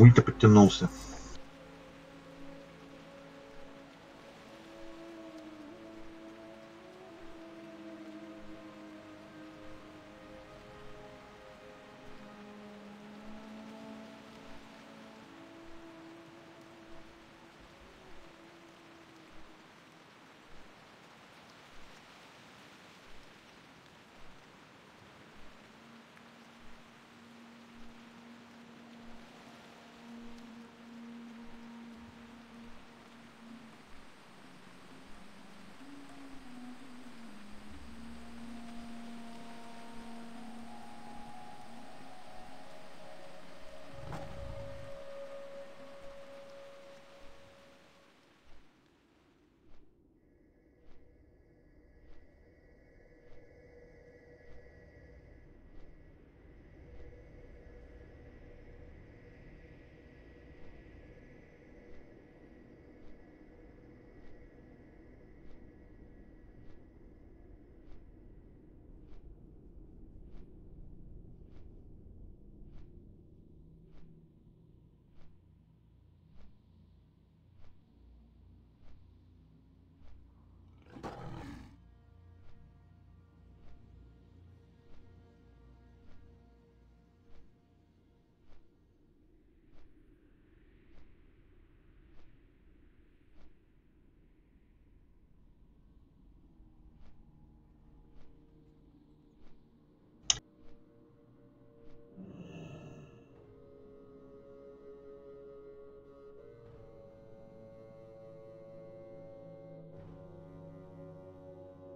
Мульта подтянулся.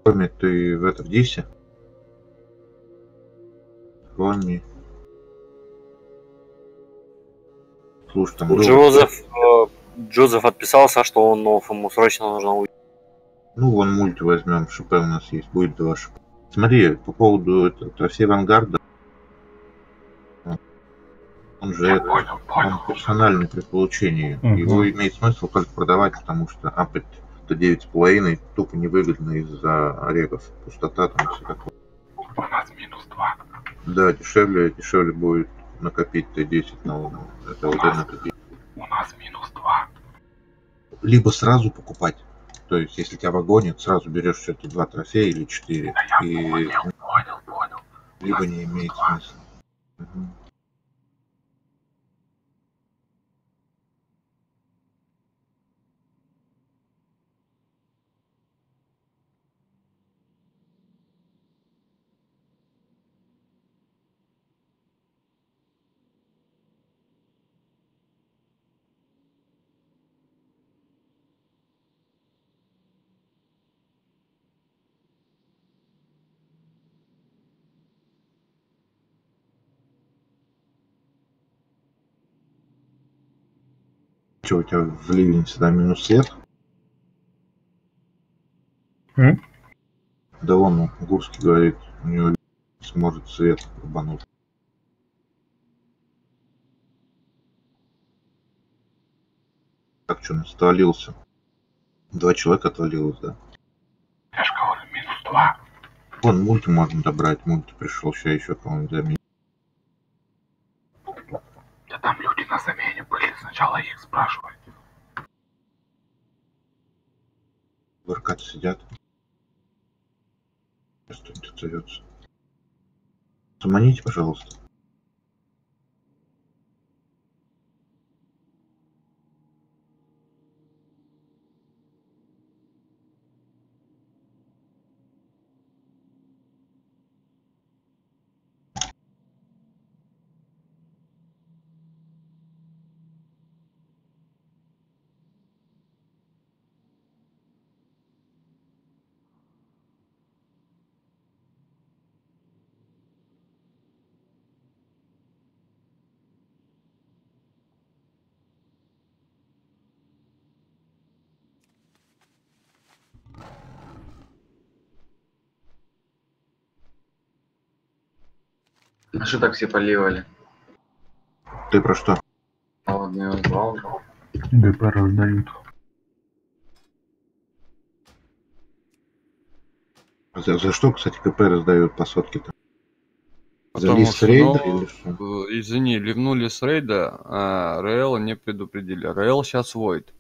Роме, ты в это в Дисе? Роме. Слушай, там... Джозеф, э, Джозеф отписался, что он нов, ему срочно нужно уйти. Ну, вон мульт возьмем, ШП у нас есть, будет два ШП. Смотри, по поводу этого, трофея Авангарда. Он же Я это, понял, понял. он персональный при получении. Мгм. Его имеет смысл только продавать, потому что апать до 9,5 тупо невыгодно из-за орегов. Пустота там все такое. У нас минус два. Да, дешевле, дешевле будет накопить Т10 на это ЛД на Т10. У нас минус два. Либо сразу покупать. То есть, если тебя вагонит, сразу берешь что-то два трофея или четыре. Да я И понял, понял, понял. либо не имеет смысла. Что, у тебя в ливень всегда минус свет? М? Да он, Гурский говорит, у него сможет свет рубануть. Так что, нас отвалился? Два человека отвалилось, да? Я же говорю, минус два. Вон, мульти можно добрать, мульти пришел, сейчас еще кого-нибудь заменить. Да там люди на замене были, сначала их спрашивай. В РК сидят. Сейчас кто-нибудь отзовется. Заманите, пожалуйста. А что так все поливали? Ты про что? Холодный вал. ГП раздают. За, за что, кстати, КП раздают по сотке-то? Потому Залез с что, рейда ну, или что? э, извини, ливнули с рейда, а РЛ не предупредили. РЛ сейчас воет.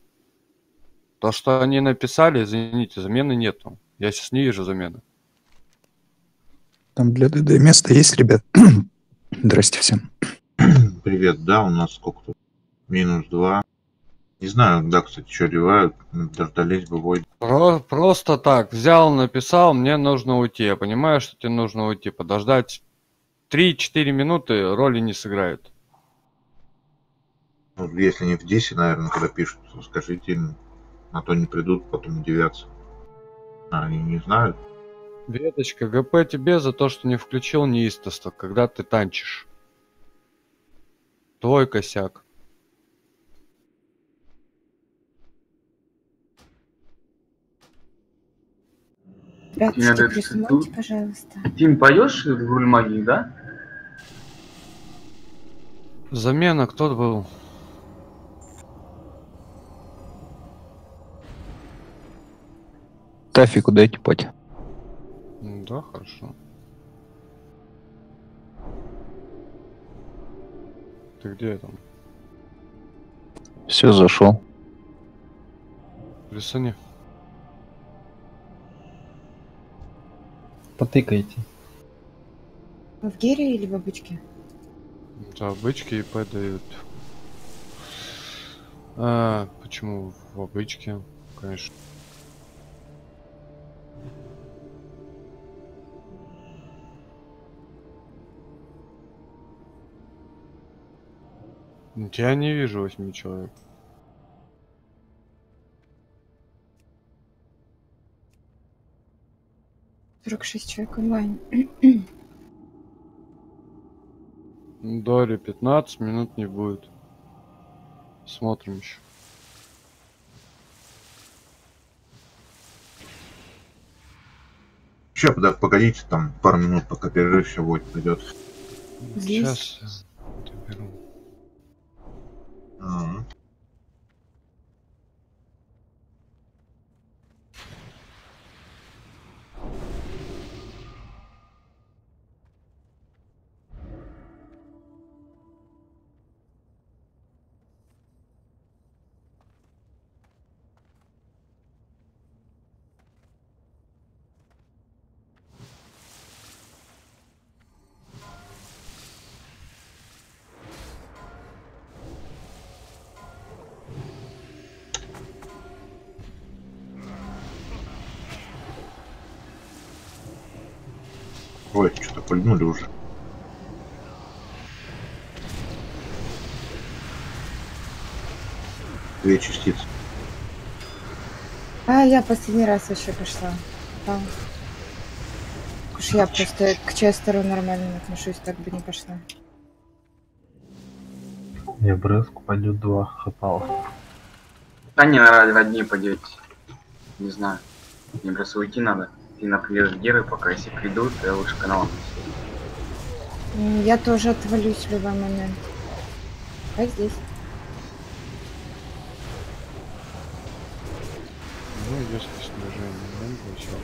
То, что они написали, извините, замены нету. Я сейчас не вижу замены. Там для ДД место есть, ребят? Здрасте всем. Привет, да, у нас сколько тут? Минус два. Не знаю, да, кстати, что ливают. Дождались бы войд. Про- просто так, взял, написал, мне нужно уйти. Я понимаю, что тебе нужно уйти. Подождать 3-4 минуты роли не сыграют. Ну, если не в 10, наверное, когда пишут, скажите им, на то не придут, потом удивятся. А, они не знают. Веточка, ГП тебе за то, что не включил неистоство, когда ты танчишь. Твой косяк. Это присмотрите, пожалуйста. Тим, поешь в руль магии, да? Замена кто был? Тафику дайте пать. М, Да, хорошо. Ты где там? Все, зашел. Присани. Потыкайте. В гире или в обычке? Да, бычки ИП дают. А, почему в обычке? Конечно. Я не вижу восьми человек. Сорок шесть человек онлайн. Доли 15 минут не будет. Смотрим еще. Еще погодите там пару минут, пока перерыв все войд придет. Здесь? Сейчас пульнули уже. Две частицы. А, я последний раз вообще пошла. Да. Уж я просто к Честеру нормально отношусь, так бы не пошла. Мне Бреску пойдет два хапала. Да не, в одни поделитесь. Не знаю. Мне просто уйти надо. Ты например, геры, пока если придут, то я лучше каналом Я тоже отвалюсь в любой момент. А здесь? Ну, если снижение сейчас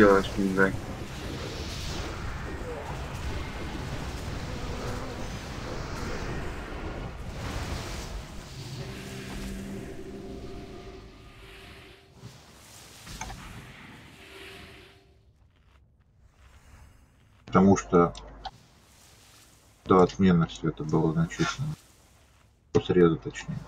делаешь, Мингай? Потому что до отмены света было значительно. По среду точнее.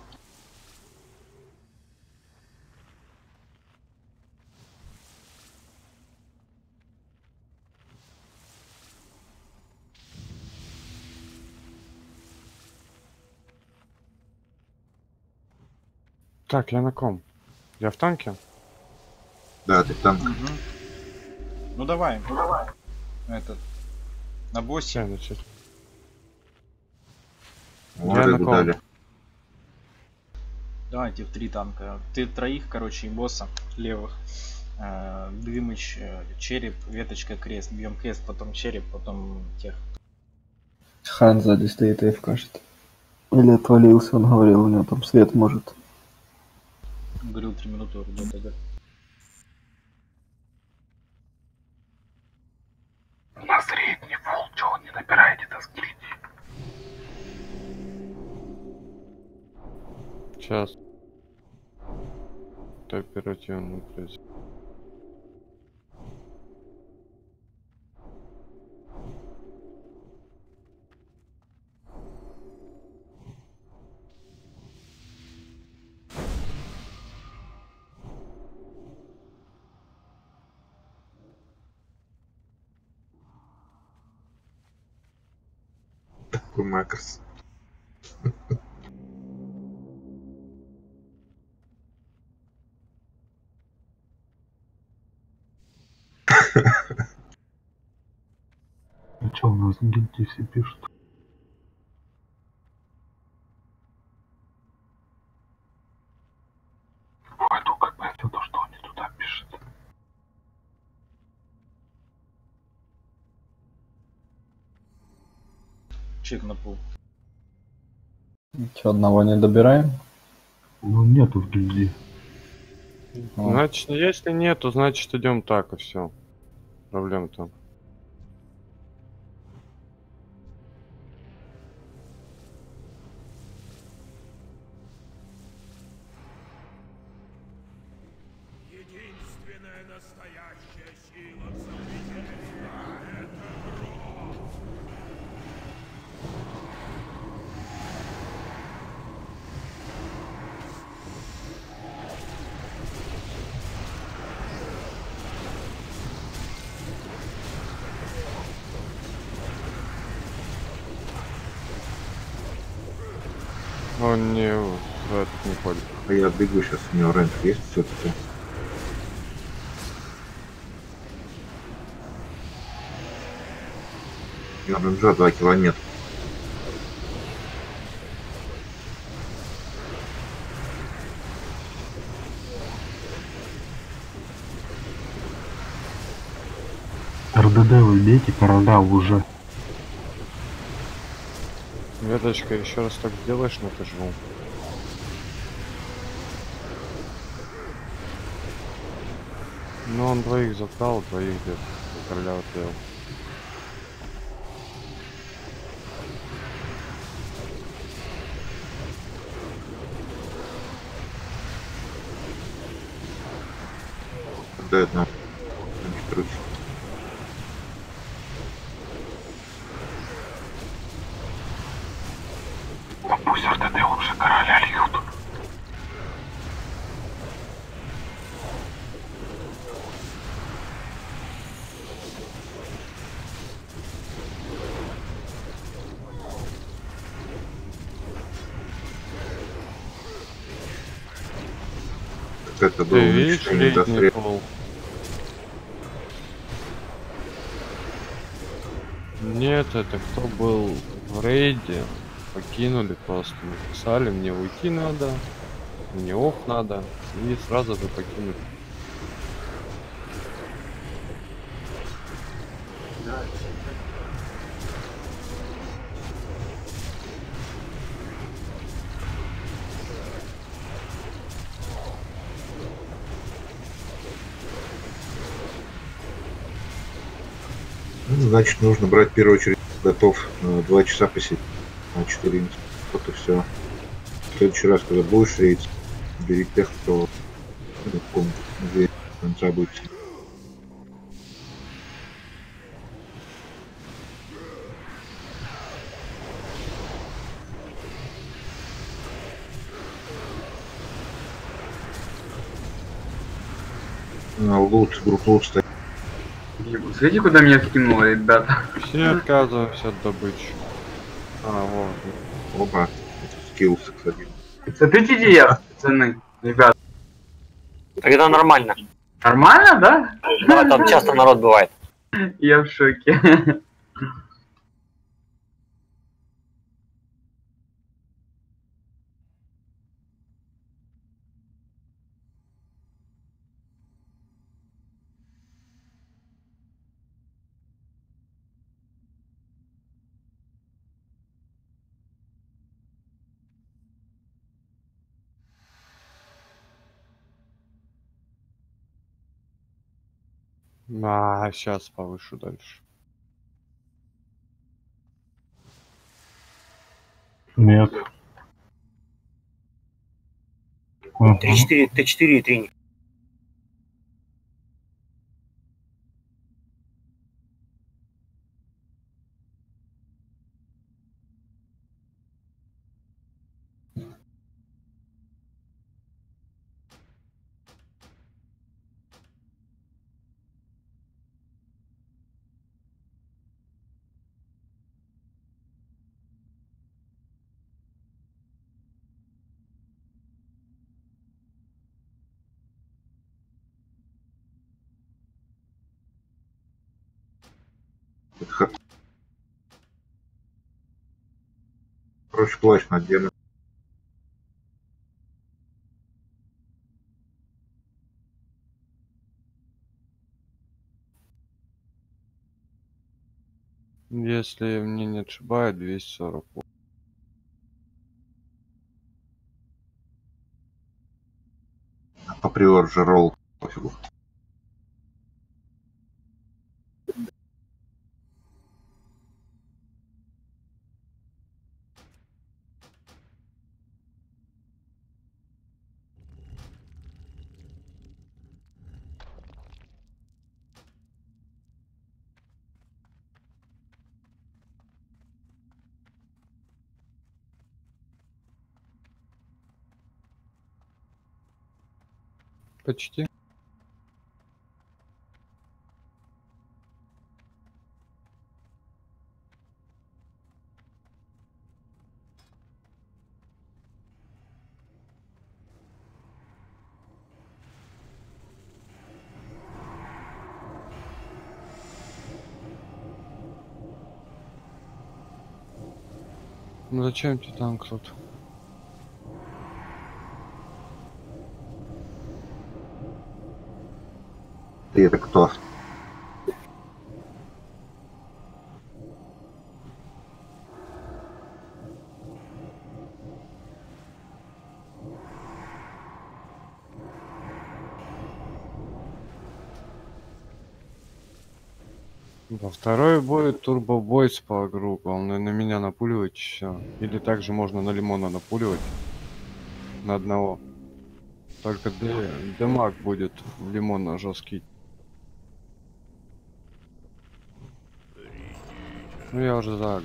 Так, я на ком? Я в танке? Да, ты там Мгм. Ну давай. Этот. На боссе. Все, начать. Ладно, на ком? дали. Давайте в три танка. Ты троих, короче, и босса левых. Э, Дымыч, э, череп, веточка, крест. Бьем крест, потом череп, потом тех. Хан сзади стоит и кажет. Или отвалился, он говорил, у него там свет может. Говорил три минуты вроде. У нас рейд не фул, чего не набираете доски? Сейчас. Это оперативно происходит. Макрос. А чё у нас гильдии все пишут? Пойду как бы это то, что они туда пишут. Чек на пол. Че, одного не добираем? Ну нету в гильдии. А, Значит, если нет, то значит идем так и все. Проблем там. У него рейнджа 2 километра. РДД вы бейте короля уже. Веточка, еще раз так сделаешь, накажу. Ну, он двоих забрал, двоих где короля это нам пусть РТД лучше короля льют. Это было Ты видишь, досред. пол? Нет, это кто был в рейде, покинули просто, написали, мне уйти надо, мне оф надо, и сразу же покинули. Значит, нужно брать в первую очередь готов э, два часа посидеть на 4 Вот и все. В следующий раз, когда будешь рейд, бери тех, кто ну, в две конца будет. А, лут, группа лут. Смотрите, куда меня скинуло, ребята. Все отказываемся от добычи. А, вот. Опа, скиллс, кстати. Смотрите, где я, пацаны, ребят. Тогда нормально. Нормально, да? Да, там часто народ бывает. Я в шоке. А, сейчас повышу дальше. Нет. Ага. 3-4, Т4 и 3. Надену. Если мне не отшибает, 240. По приор же ролл. Пофигу. Почти. Ну зачем тебе танк тут? Ты это кто? Во второй будет турбобойс по кругу. Он на меня напуливает все. Или также можно на лимона напуливать. На одного. Только демаг будет лимона жесткий. Ну я уже за.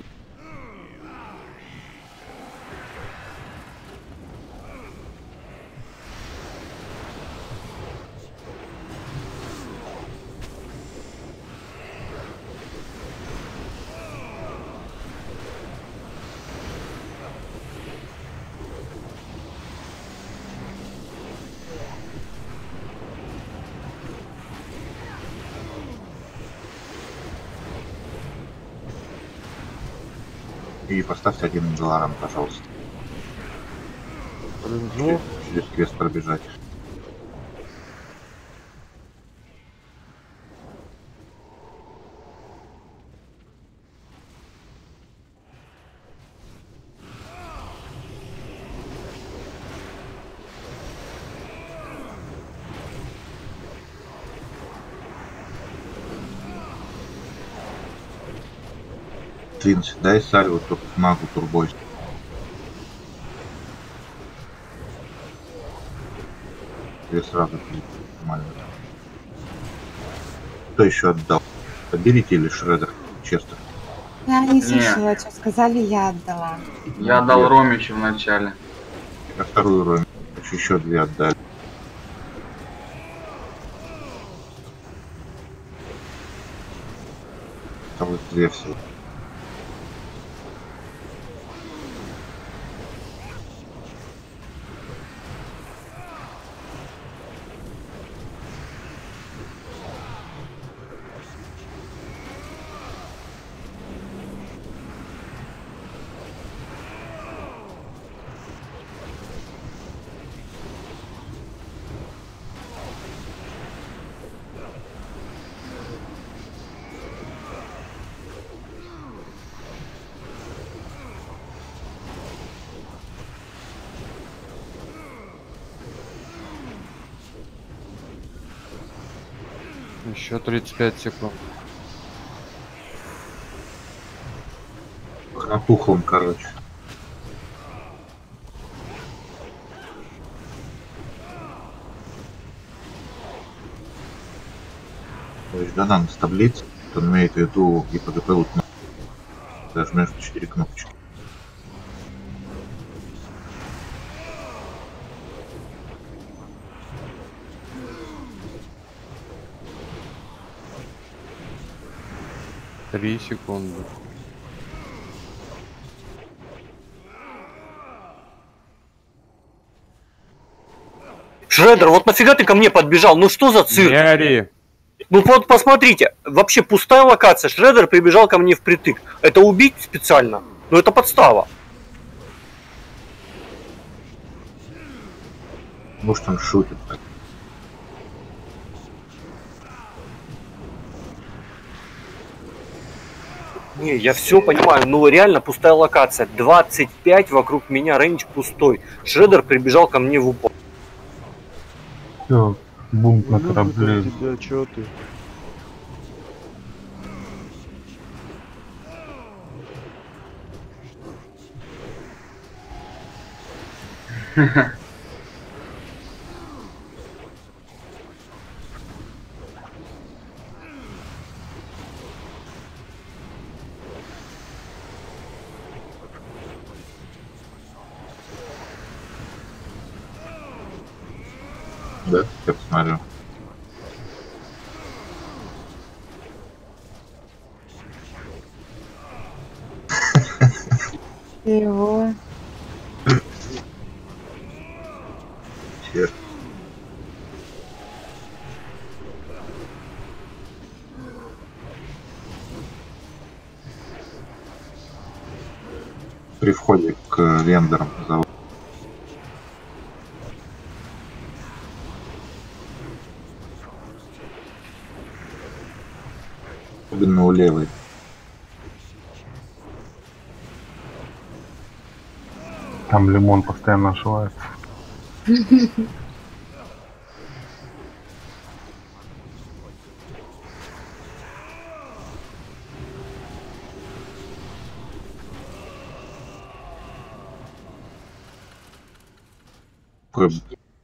И поставьте один долларом, пожалуйста. Через квест пробежать. Твинс, дай сальву только к магу турбой. Я сразу нормально. Кто еще отдал? Поберите или Шредер? Честно. Я не слышала, что сказали, я отдала. Я дал Ромичу в начале. Я вторую роме. Еще две отдали. Осталось две всего. Еще 35 секунд. Напухлым, короче. То есть Данан с таблицы, он имеет в виду ГПГП вот на- Зажмешь 4 кнопочки. Три секунды. Шредер, вот нафига ты ко мне подбежал? Ну что за цирк? Не ори. Ну вот посмотрите, вообще пустая локация. Шредер прибежал ко мне впритык. Это убить специально? Ну это подстава. Может он шутит. так. Не, я все понимаю, ну реально пустая локация. 25 вокруг меня, рейндж пустой. Шредер прибежал ко мне в упор. Все, бунт на корабле. тебя, чё ты? Да, я посмотрю. Его. Черт. При входе к вендорам зовут. Особенно у левой. Там лимон постоянно ошивается.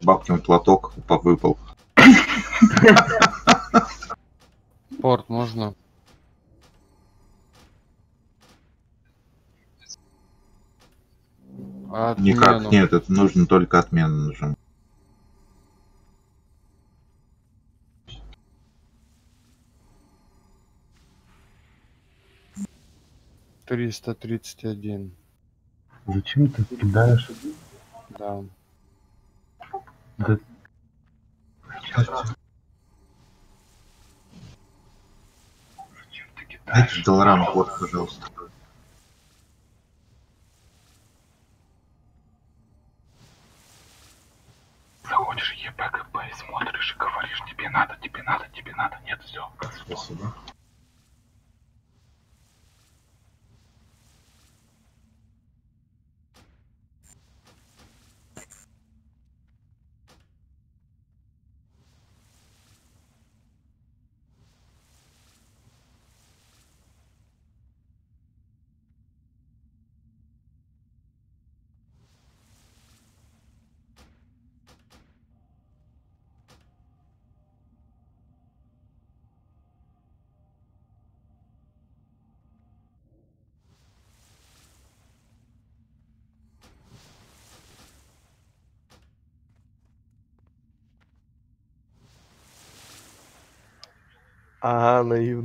Бабкин платок упа- выпал. Порт можно? Никак Отмену. нет, это нужно только отмену нажимать. Триста тридцать один. Зачем ты кидаешь? Да. Да Дайте долларам ход, пожалуйста. Заходишь в ЕПГП и смотришь и говоришь, тебе надо, тебе надо. Нет, все. Спасибо. Ah, Ana e o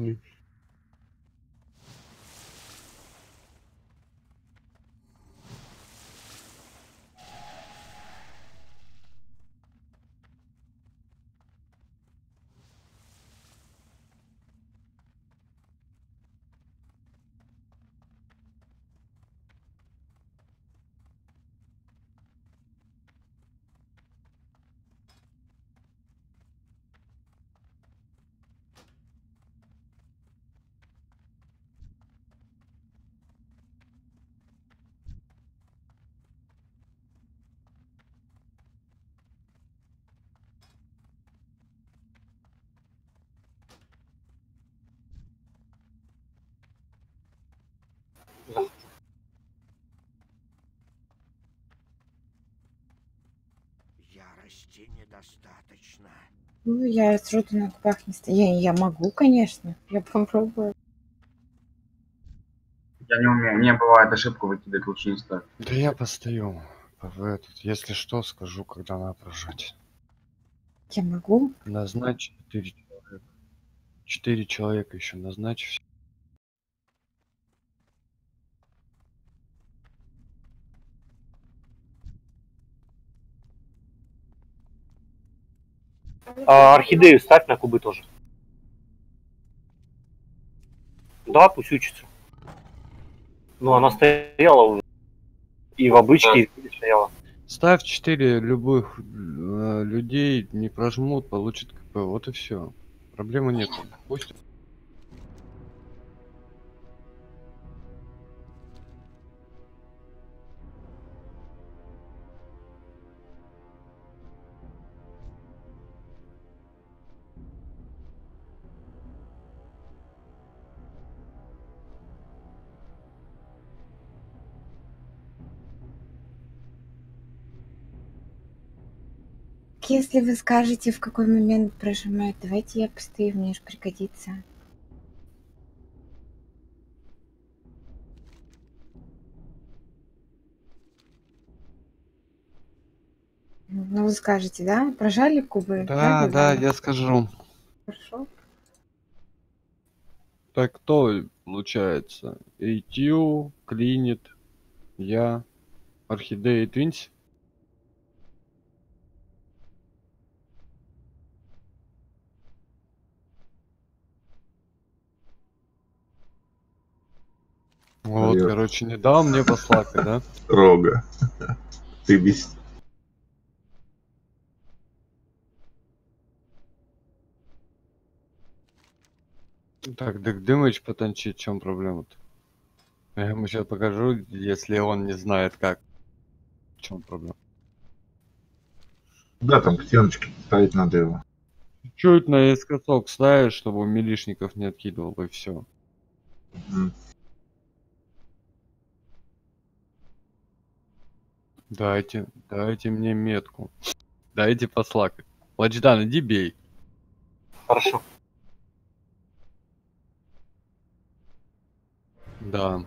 Ага, наивный. Ну, я сроду на губах не стою. Я, я могу, конечно. Я попробую. Я не умею. Мне бывает ошибку выкидывать лучше не стоит. Да я постою. В этот, если что, скажу, когда надо прожать. Я могу? Назначь четыре человека. Четыре человека еще назначь. А, орхидею ставь на кубы тоже. Да, пусть учится. Ну, она стояла уже. И в обычке, пиле стояла. Ставь четыре любых э, людей, не прожмут, получат КП. Вот и все. Проблемы нет. Пусть Если вы скажете, в какой момент прожимать, давайте я постою, мне же пригодится. Ну, вы скажете, да? Прожали кубы? Да, да, Гузана? я скажу. Хорошо. Так кто получается? ATU, Клинит, я, Орхидея и Твинс? Вот, Привет. короче, не дал мне послака, да? Рога. Ты без... Так, так Дымыч потанчить, в чем проблема-то? Я ему сейчас покажу, если он не знает как. В чем проблема? Да, там к стеночке ставить надо его. Чуть наискосок ставишь, чтобы милишников не откидывал, и все. Мгм. Дайте, дайте мне метку. Дайте послакать. Ладждан, иди бей. Хорошо. Да.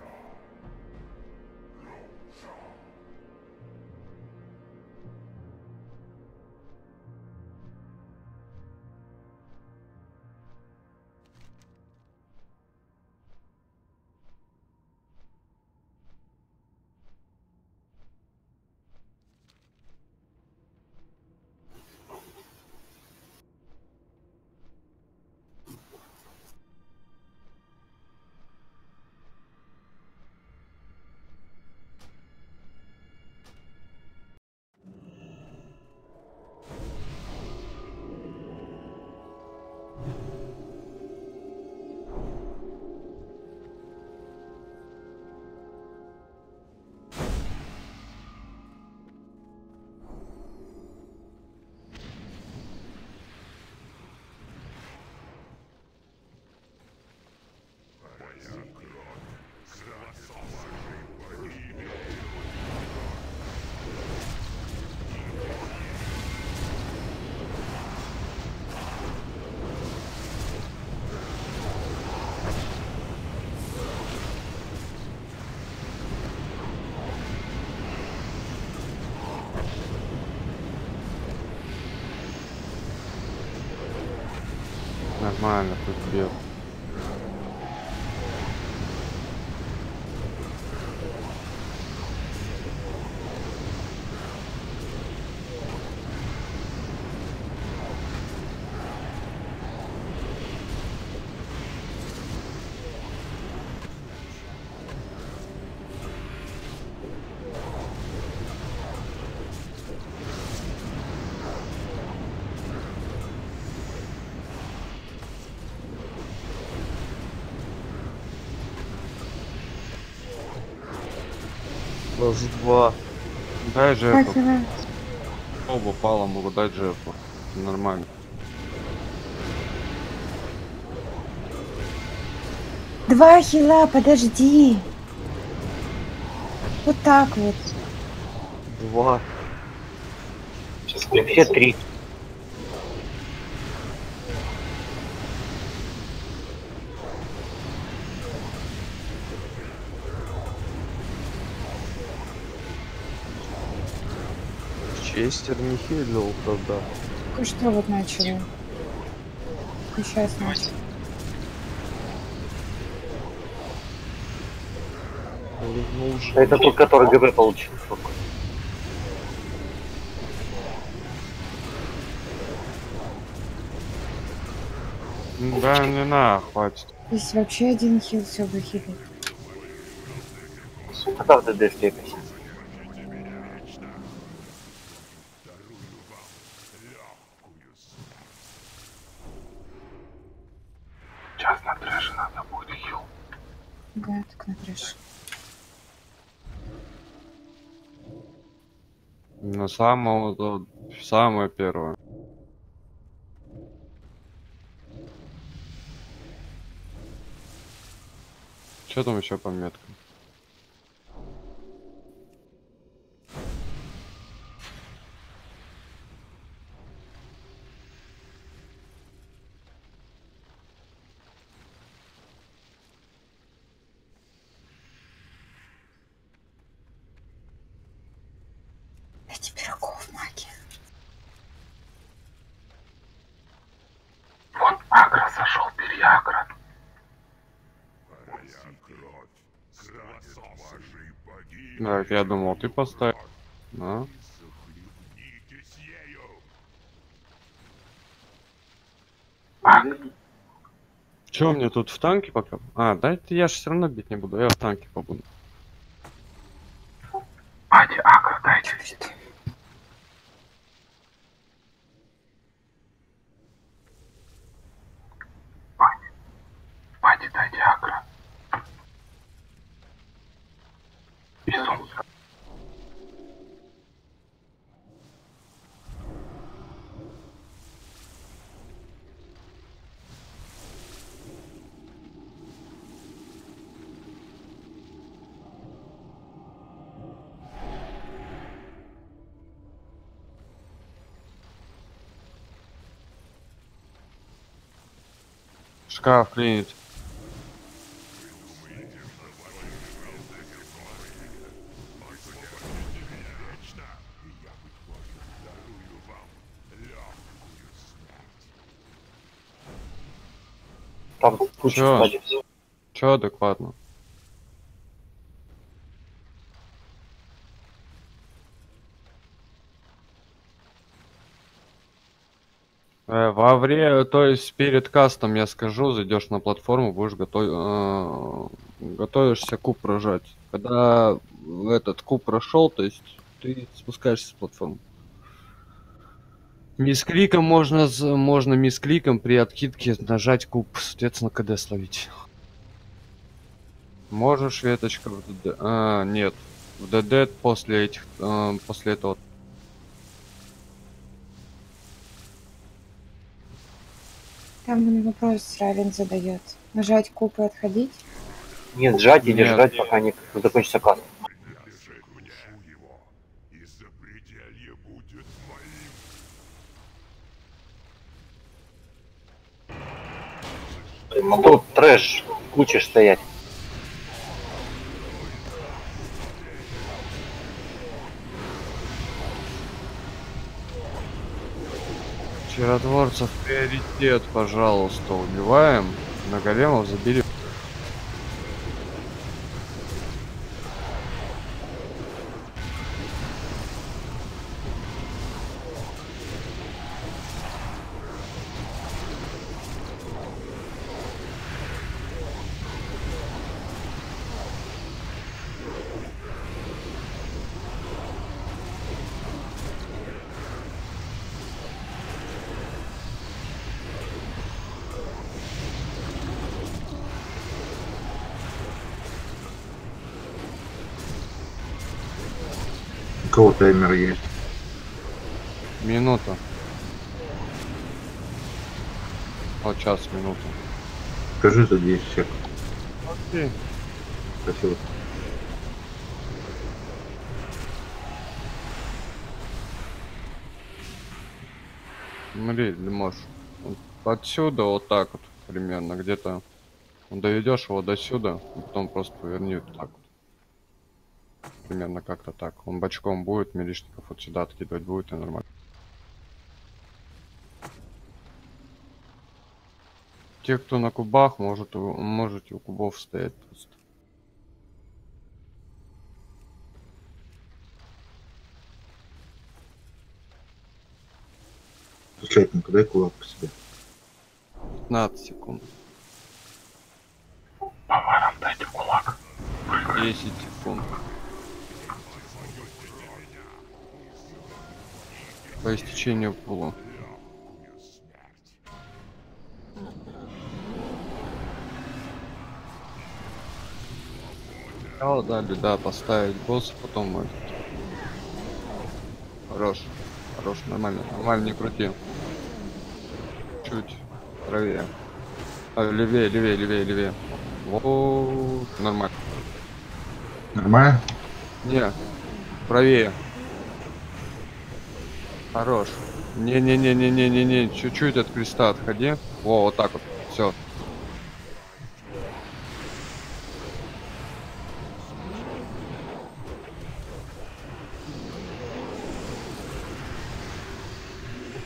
Нормально, тут бьет. Раз два. Дай. Спасибо. Оба пала могу дать жертву. Нормально. Два хила, подожди. Вот так вот. Два. Сейчас Все три. Честер не хилил тогда. Только что вот начали. И сейчас начали. Это тот, который ГБ получил. Да, не на, хватит. Здесь вообще один хил все выхилит. Когда в ДД слепись? Сейчас на трэше надо будет хил. Да, так на трэш. На самого, самое первое. Что там еще по меткам? Я думал, ты поставил. А? Че мне тут в танке пока? А, да это я же все равно бить не буду, я в танке побуду. Пати, агро дайте. Пати, Пати, дайте агро. И солнце. Шкаф принят. Вечно, и я, быть может, дарую вам легкую смерть. Там куча Чё? Че адекватно? Э, Во время, то есть перед кастом я скажу, зайдешь на платформу, будешь готов, готовишься куб прожать. Когда этот куб прошел, то есть ты спускаешься с платформы. Мискликом можно, можно мискликом при откидке нажать куб, соответственно, КД словить. Можешь веточка в ДД. А, нет. В ДД после этих. а, после этого. Там мне вопрос Равен задает. Нажать куб и отходить? Нет, сжать или Нет. ждать, пока не закончится каст. Принадлежит мне его, и запределье будет моим. Тут трэш, куча стоять. Чародворцев приоритет, пожалуйста, убиваем. На големов забили. У кого таймер есть? Минута. Вот час, минута. Скажи за 10 секунд. Окей. Спасибо. Смотри, Лимош. Вот Отсюда вот так вот примерно, где-то доведешь его до сюда, потом просто поверни вот так. Примерно как-то так. Он бочком будет, милишников вот сюда откидывать будет и нормально. Те, кто на кубах, может, у- можете у кубов стоять просто. Слушатник, дай кулак по себе. 15 секунд. Поварам дайте кулак. 10 секунд. По истечению пула. О, дали, да, поставить босс, потом этот. Хорош. Хорош, нормально. Нормально, не крути. Чуть правее. А, левее, левее, левее, левее. Вот, нормально. Нормально? Не, правее. Хорош. Не-не-не-не-не-не-не, чуть-чуть от креста отходи. Во, вот так вот. Все.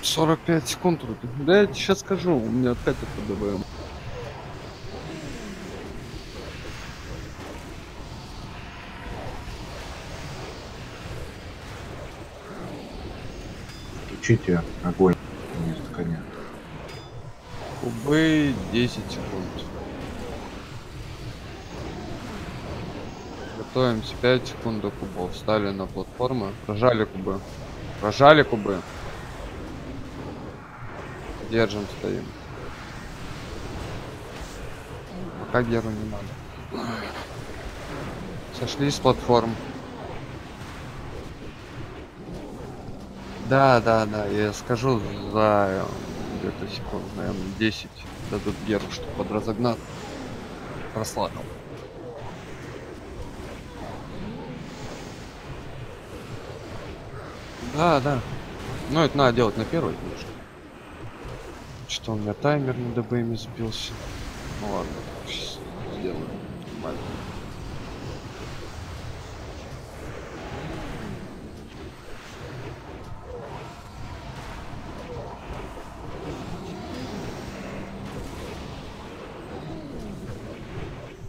Сорок пять секунд. Да я сейчас скажу, у меня опять это ДВМ. Включите огонь вместо коня. Кубы 10 секунд. Готовимся 5 секунд до кубов. Встали на платформы. Прожали кубы. Прожали кубы. Держим, стоим. Пока геру не надо. Сошли с платформ. Да, да, да, я скажу за где-то секунд, наверное, 10 дадут геру, чтобы подразогнать. Прославил. Да, да. Ну, это надо делать на первой, конечно. Что у меня таймер на ДБМ сбился. Ну ладно, сделаю. Нормально.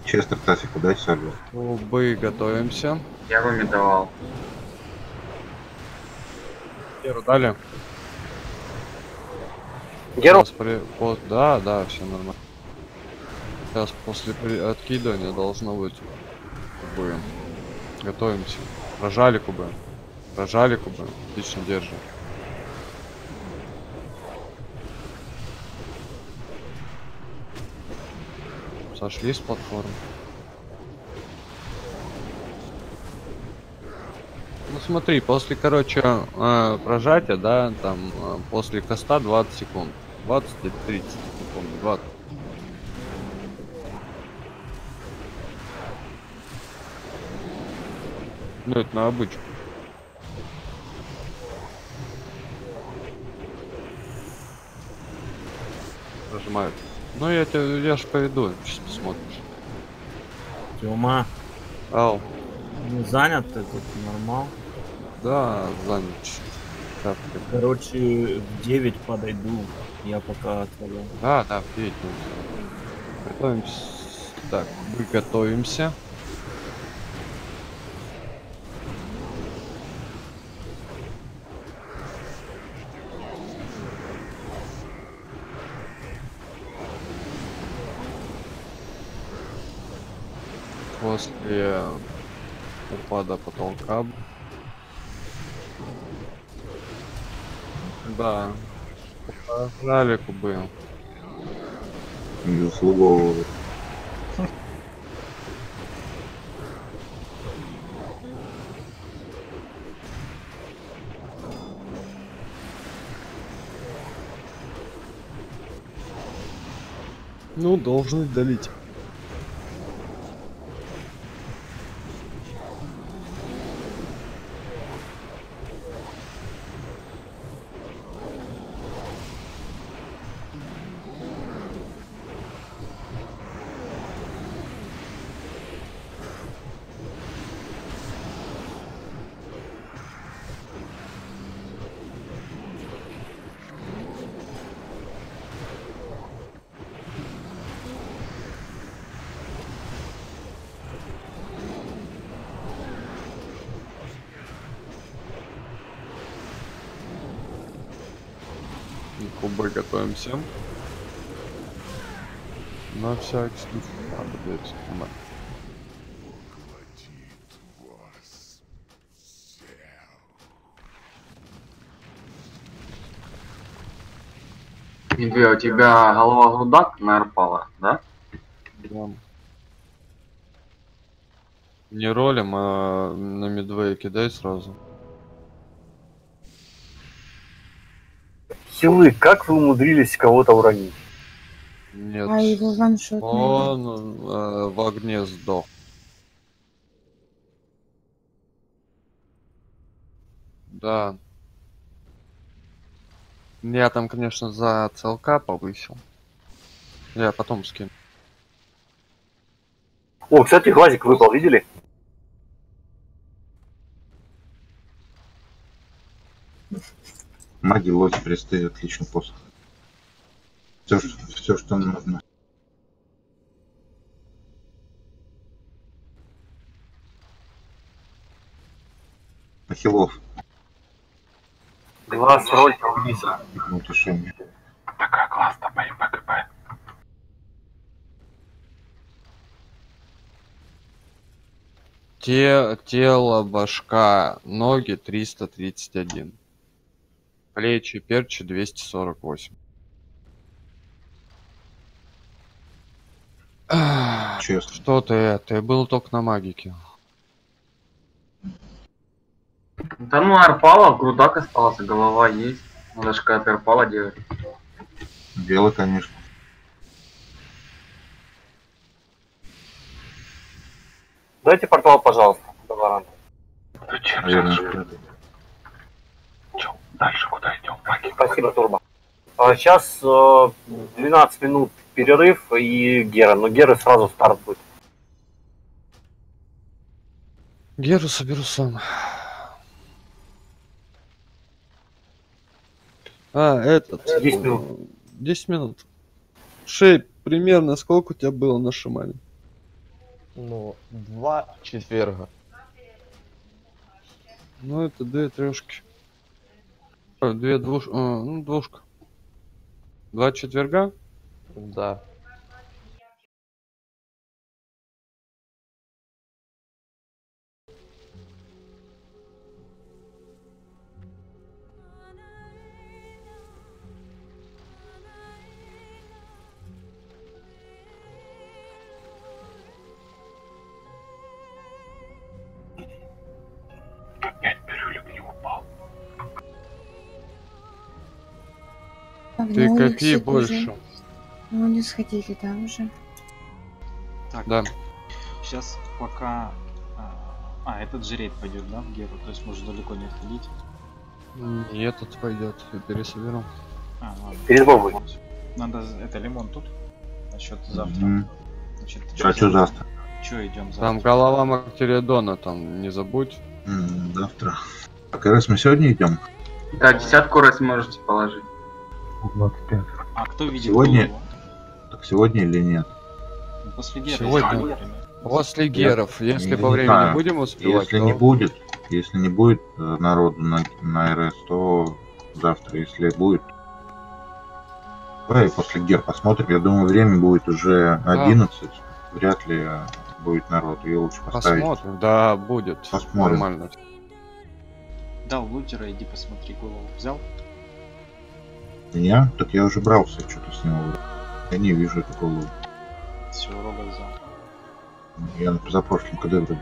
Честно, Тасику дай сальву. Кубы готовимся. Я вам и давал. Геру дали? Геру? Сейчас при- по- Да, да, все нормально. Сейчас после при- откидывания должно быть кубы. Готовимся. Прожали кубы. Прожали кубы. Отлично держим. Сошли с платформы. Ну смотри, после, короче, э, прожатия, да, там, э, после коста 20 секунд. 20 или 30, не помню, 20. Ну, это на обычку. Нажимают. Ну, я тебе, я ж поведу, сейчас. Тёма, Ау, не занят ты тут нормал? да, занят. так. Короче, в 9 подойду, я пока отвалю. Да, да, вперед. Готовимся. Так, мы готовимся. После упада потолка. Да. Пожали кубы. Не заслуговывает. Ну, должны долить. КБ готовимся. На всякий случай. На- Медведь, у тебя голова грудак нарпала, да? Да. Не ролем, а на медвея кидай сразу. Хилы, как вы умудрились кого-то уронить? Нет. А его ваншот. Он э, в огне сдох. Да. Я там, конечно, за целка повысил. Я потом скину. О, кстати, глазик выпал, видели? Маги, логи, кресты, отлично посох. Все, все, что нужно. Ахилов, Глаз, роль, утешение. Такая классная по ПКП. Те, тело, башка, ноги 331. Плечи, перчи 248. Ах, Честно. Что ты, ты был только на магике. Да ну арпала, грудак остался, голова есть. Надо же какая-то арпала делать. Дело, конечно. Дайте портал, пожалуйста. Зачем Наверное, сейчас? Чё, дальше куда идем? Маги, Спасибо, Турбо. А сейчас э, 12 минут перерыв и Гера. Но Гера сразу старт будет. Геру соберу сам. А, этот. 10 минут. 10 минут. Шей, примерно сколько у тебя было на Шимане? Ну, два четверга. Ну, это две трешки. Две двуш... а, ну, двушка. Два четверга? Да. В Ты Ноуниксе копи больше. Ну не сходили там уже. Так, Да. сейчас пока... А, а, этот жрейт пойдет, да, в Геру? То есть можно далеко не отходить. И этот пойдет, и пересоберу. А, ладно. Надо... Это лимон тут? Насчет завтра. Мгм. Значит, А что завтра? Че идем завтра? Там голова Мактеридона, там не забудь. М, Завтра. А как раз мы сегодня идем? Да, десятку раз можете положить. 25. А кто видит Сегодня? голову? Так сегодня или нет? Ну, после Гера. Сегодня. После геров. Если Я по времени знаю. будем успевать, Если то- не будет, если не будет э, народу на, на РС, то завтра, если будет. Давай после гер посмотрим. Я думаю, время будет уже 11. Вряд ли э, будет народ. Ее лучше поставить. Посмотрим. Да, будет. Посмотрим. Нормально. Да, у лутера иди посмотри голову. Взял? Меня? Так я уже брался что-то с него. Я не вижу голову. Все, рога взял. Я на позапрошлом КД вроде